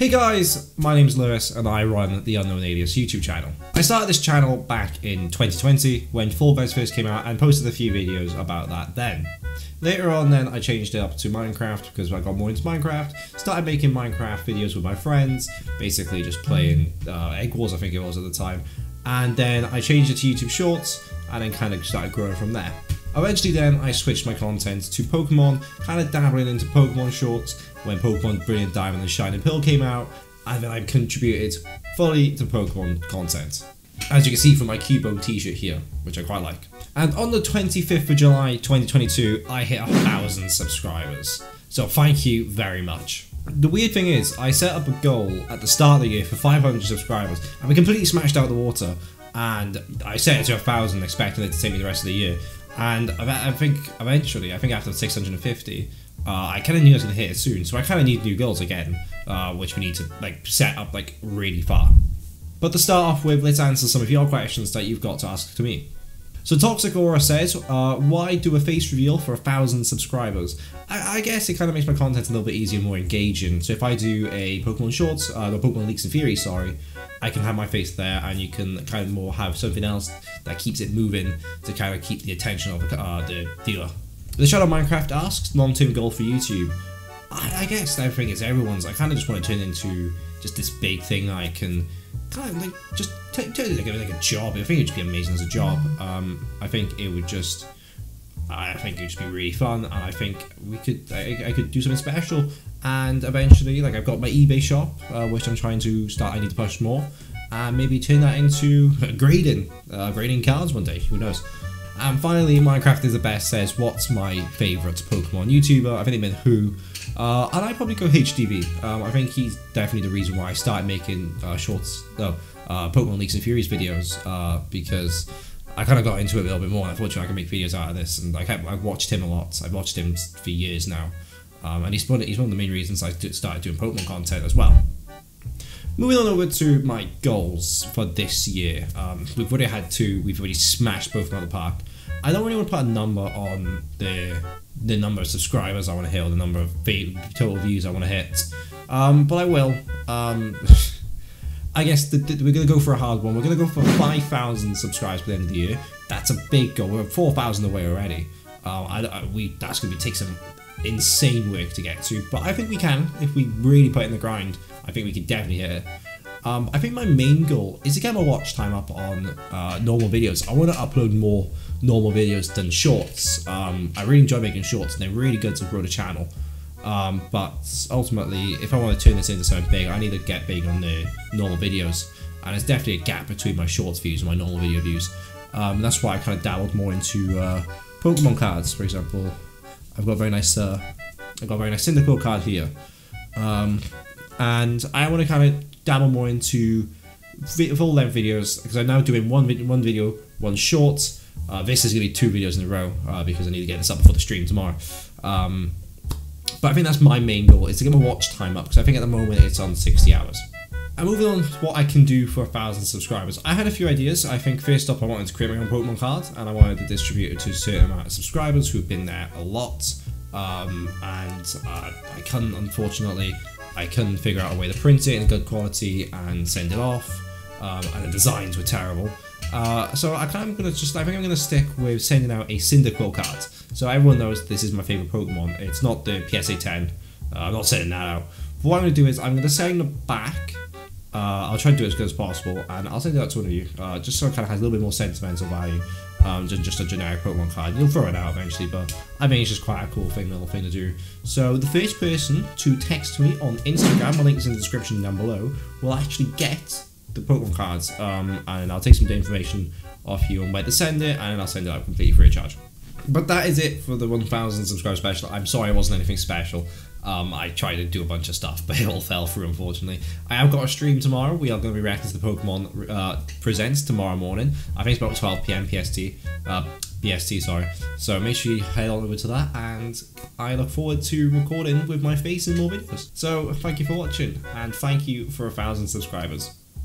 Hey guys, my name's Lewis and I run the Unknown Alias YouTube channel. I started this channel back in 2020 when Fall Guys first came out and posted a few videos about that then. Later on then I changed it up to Minecraft because I got more into Minecraft, started making Minecraft videos with my friends, basically just playing uh, Egg Wars I think it was at the time, and then I changed it to YouTube Shorts and then kind of started growing from there. Eventually then I switched my content to Pokemon, kind of dabbling into Pokemon shorts when Pokemon Brilliant Diamond and Shining Pearl came out, and then I contributed fully to Pokemon content. As you can see from my Cubone t-shirt here, which I quite like. And on the 25th of July 2022, I hit a thousand subscribers. So thank you very much. The weird thing is, I set up a goal at the start of the year for 500 subscribers, and we completely smashed out the water. And I set it to a thousand, expecting it to take me the rest of the year. And I think eventually, I think after 650, uh, I kind of knew I was going to hit it soon. So I kind of need new goals again, uh, which we need to like set up like really far. But to start off with, let's answer some of your questions that you've got to ask to me. So Toxic Aura says, uh, why do a face reveal for a thousand subscribers? I, I, guess it kind of makes my content a little bit easier, more engaging. So if I do a Pokemon Shorts, uh, the Pokemon Leaks and Theory, sorry, I can have my face there, and you can kind of more have something else that keeps it moving to kind of keep the attention of the, uh, the dealer. The Shadow Minecraft asks, long-term goal for YouTube. I, I guess the thing is everyone's. I kind of just want to turn into just this big thing I can of like just turn it like like a job. I think it'd be amazing as a job. Um, I think it would just. I think it would just be really fun, and I think we could. I, I could do something special, and eventually, like I've got my eBay shop, uh, which I'm trying to start. I need to push more, and maybe turn that into grading, uh, grading cards one day. Who knows? And finally, Minecraft is the best says, what's my favourite Pokemon YouTuber? I think they meant who. Uh, and I'd probably go HDV. Um, I think he's definitely the reason why I started making uh, shorts, no, uh, Pokemon Leaks and Theories videos, uh, because I kind of got into it a little bit more, and I thought I could make videos out of this, and I kept, I've watched him a lot. I've watched him for years now, um, and he's one, he's one of the main reasons I started doing Pokemon content as well. Moving on over to my goals for this year. Um, we've already had two. We've already smashed both of the park. I don't really want to put a number on the the number of subscribers I want to hit or the number of total views I want to hit, um, but I will. Um, I guess the, the, we're gonna go for a hard one. We're gonna go for five thousand subscribers by the end of the year. That's a big goal. We're four thousand away already. Uh, I, I, we that's gonna be take some insane work to get to, but I think we can if we really put in the grind. I think we can definitely hit it. Um, I think my main goal is to get my watch time up on uh, normal videos. I want to upload more normal videos than shorts. Um, I really enjoy making shorts and they're really good to grow the channel. Um, but ultimately, if I want to turn this into something big, I need to get big on the normal videos. And there's definitely a gap between my shorts views and my normal video views. Um, that's why I kind of dabbled more into uh, Pokemon cards, for example. I've got a very nice, uh, I've got a very nice Cyndaquil card here. Um, and I want to kind of dabble more into full length videos because I'm now doing one video, one video, one short. Uh, this is going to be two videos in a row uh, because I need to get this up before the stream tomorrow. Um, but I think that's my main goal is to get my watch time up because I think at the moment it's on 60 hours. And moving on to what I can do for a thousand subscribers. I had a few ideas. I think first up I wanted to create my own Pokemon card and I wanted to distribute it to a certain amount of subscribers who've been there a lot. Um, and uh, I couldn't unfortunately I couldn't figure out a way to print it in good quality and send it off, um, and the designs were terrible. Uh, so I kind of gonna just I think I'm gonna stick with sending out a Cyndaquil card. So everyone knows this is my favorite Pokemon. It's not the PSA 10. Uh, I'm not sending that out. But what I'm gonna do is I'm gonna send the back. Uh, I'll try to do it as good as possible, and I'll send it out to one of you, uh, just so it kind of has a little bit more sentimental value um, just a generic Pokemon card. You'll throw it out eventually, but I think it's just quite a cool thing, little thing to do. So the first person to text me on Instagram, my link is in the description down below, will actually get the Pokemon cards, um, and I'll take some information off you on where to send it, and I'll send it out completely free of charge. But that is it for the 1000 subscriber special. I'm sorry it wasn't anything special. Um, I tried to do a bunch of stuff, but it all fell through, unfortunately. I have got a stream tomorrow. We are going to be reacting to the Pokemon uh, Presents tomorrow morning. I think it's about 12 pm PST. Uh, BST, sorry. So make sure you head on over to that, and I look forward to recording with my face in more videos. So thank you for watching, and thank you for a thousand subscribers.